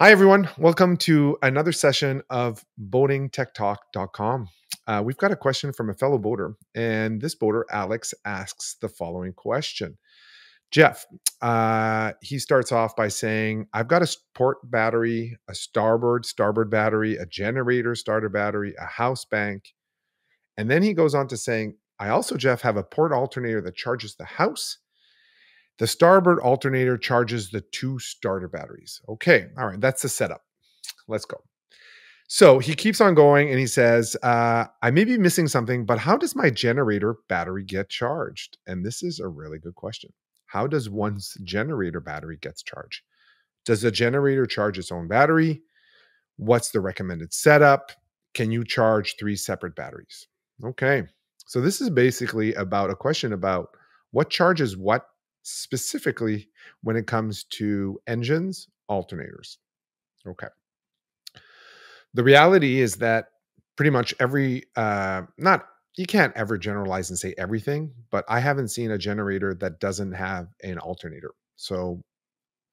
Hi, everyone. Welcome to another session of boatingtechtalk.com. Uh, we've got a question from a fellow boater, and this boater, Alex, asks the following question. Jeff, uh, he starts off by saying, I've got a port battery, a starboard starboard battery, a generator starter battery, a house bank. And then he goes on to saying, I also, Jeff, have a port alternator that charges the house the starboard alternator charges the two starter batteries. Okay, all right, that's the setup. Let's go. So he keeps on going and he says, uh, I may be missing something, but how does my generator battery get charged? And this is a really good question. How does one's generator battery gets charged? Does the generator charge its own battery? What's the recommended setup? Can you charge three separate batteries? Okay. So this is basically about a question about what charges what specifically when it comes to engines, alternators. Okay. The reality is that pretty much every, uh, not, you can't ever generalize and say everything, but I haven't seen a generator that doesn't have an alternator. So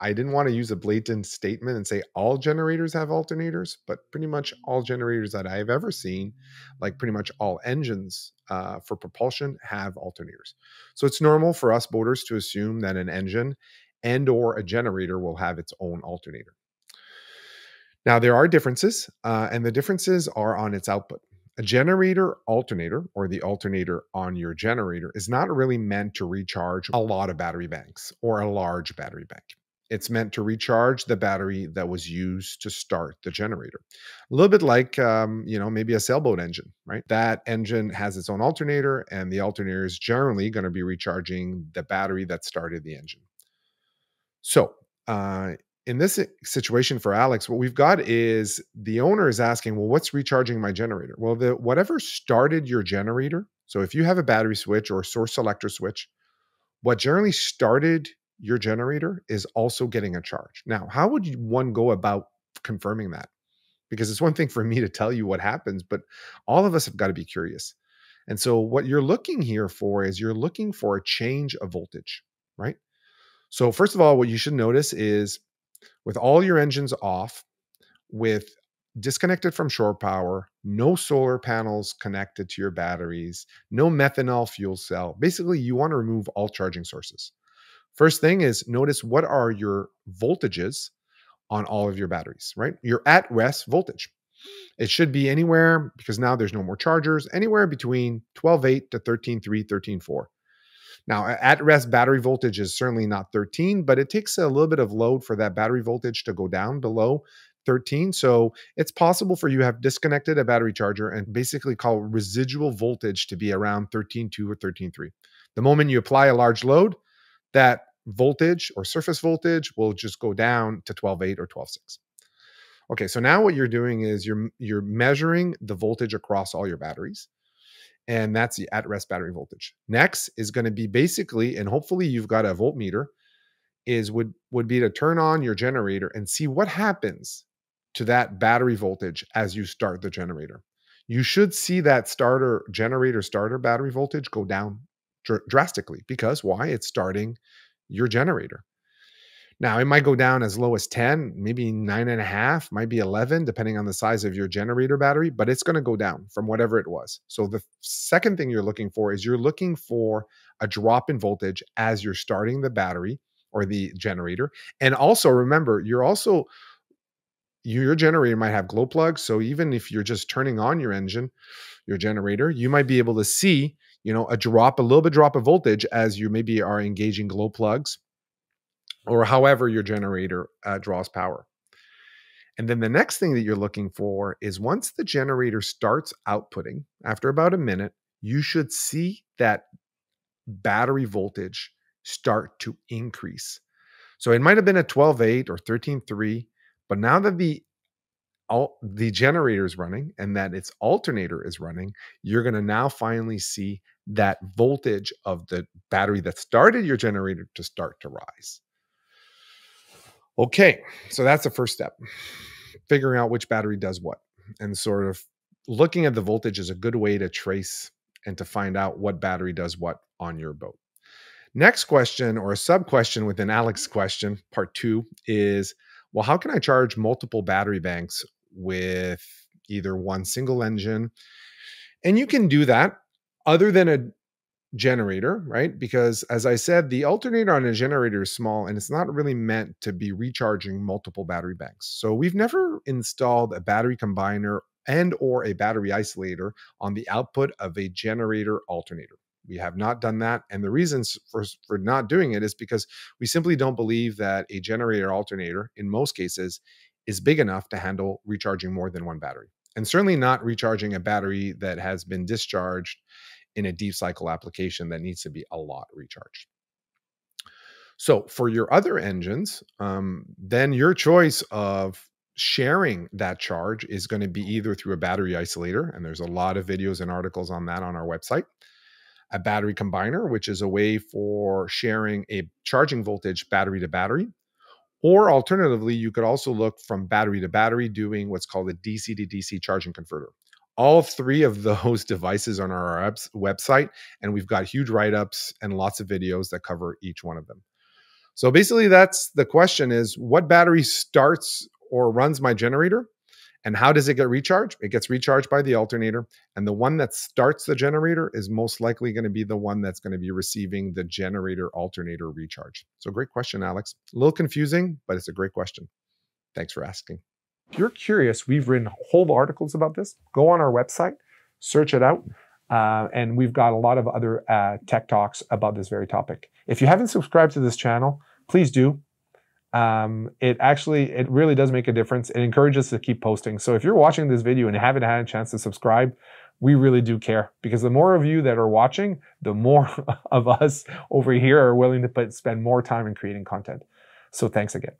I didn't want to use a blatant statement and say all generators have alternators, but pretty much all generators that I've ever seen, like pretty much all engines uh, for propulsion, have alternators. So it's normal for us boaters to assume that an engine and or a generator will have its own alternator. Now there are differences, uh, and the differences are on its output. A generator alternator, or the alternator on your generator, is not really meant to recharge a lot of battery banks or a large battery bank. It's meant to recharge the battery that was used to start the generator. A little bit like, um, you know, maybe a sailboat engine, right? That engine has its own alternator, and the alternator is generally going to be recharging the battery that started the engine. So, uh, in this situation for Alex, what we've got is the owner is asking, well, what's recharging my generator? Well, the whatever started your generator. So if you have a battery switch or source selector switch, what generally started your generator is also getting a charge. Now, how would one go about confirming that? Because it's one thing for me to tell you what happens, but all of us have got to be curious. And so, what you're looking here for is you're looking for a change of voltage, right? So, first of all, what you should notice is with all your engines off, with disconnected from shore power, no solar panels connected to your batteries, no methanol fuel cell. Basically, you want to remove all charging sources. First thing is notice what are your voltages on all of your batteries, right? Your at rest voltage. It should be anywhere because now there's no more chargers, anywhere between 12.8 to 13.3, 13.4. Now, at rest battery voltage is certainly not 13, but it takes a little bit of load for that battery voltage to go down below 13. So it's possible for you to have disconnected a battery charger and basically call residual voltage to be around 13.2 or 13.3. The moment you apply a large load, that voltage or surface voltage will just go down to 12.8 or 12.6. Okay, so now what you're doing is you're you're measuring the voltage across all your batteries. And that's the at-rest battery voltage. Next is going to be basically, and hopefully you've got a voltmeter, is would would be to turn on your generator and see what happens to that battery voltage as you start the generator. You should see that starter generator starter battery voltage go down dr- drastically because why? It's starting your generator. Now, it might go down as low as 10, maybe nine and a half, might be 11, depending on the size of your generator battery, but it's going to go down from whatever it was. So, the second thing you're looking for is you're looking for a drop in voltage as you're starting the battery or the generator. And also remember, you're also, your generator might have glow plugs. So, even if you're just turning on your engine, your generator, you might be able to see you know, a drop, a little bit drop of voltage as you maybe are engaging glow plugs or however your generator uh, draws power. And then the next thing that you're looking for is once the generator starts outputting, after about a minute, you should see that battery voltage start to increase. So it might have been a 12.8 or 13.3, but now that the all the generator is running and that its alternator is running, you're going to now finally see that voltage of the battery that started your generator to start to rise. Okay, so that's the first step. Figuring out which battery does what and sort of looking at the voltage is a good way to trace and to find out what battery does what on your boat. Next question or a sub question within Alex's question, part two, is well, how can I charge multiple battery banks with either one single engine? And you can do that other than a generator, right? Because as I said, the alternator on a generator is small and it's not really meant to be recharging multiple battery banks. So we've never installed a battery combiner and or a battery isolator on the output of a generator alternator. We have not done that. And the reasons for, for not doing it is because we simply don't believe that a generator alternator, in most cases, is big enough to handle recharging more than one battery. And certainly not recharging a battery that has been discharged in a deep cycle application that needs to be a lot recharged. So for your other engines, um, then your choice of sharing that charge is going to be either through a battery isolator, and there's a lot of videos and articles on that on our website, a battery combiner, which is a way for sharing a charging voltage battery to battery. Or alternatively, you could also look from battery to battery doing what's called a DC to DC charging converter. All three of those devices on our website, and we've got huge write ups and lots of videos that cover each one of them. So basically, that's the question: is what battery starts or runs my generator? And how does it get recharged? It gets recharged by the alternator. And the one that starts the generator is most likely going to be the one that's going to be receiving the generator alternator recharge. So, great question, Alex. A little confusing, but it's a great question. Thanks for asking. If you're curious, we've written whole articles about this. Go on our website, search it out. Uh, and we've got a lot of other uh, tech talks about this very topic. If you haven't subscribed to this channel, please do um, it actually it really does make a difference. It encourages us to keep posting. So if you're watching this video and haven't had a chance to subscribe, we really do care because the more of you that are watching, the more of us over here are willing to put, spend more time in creating content. So thanks again.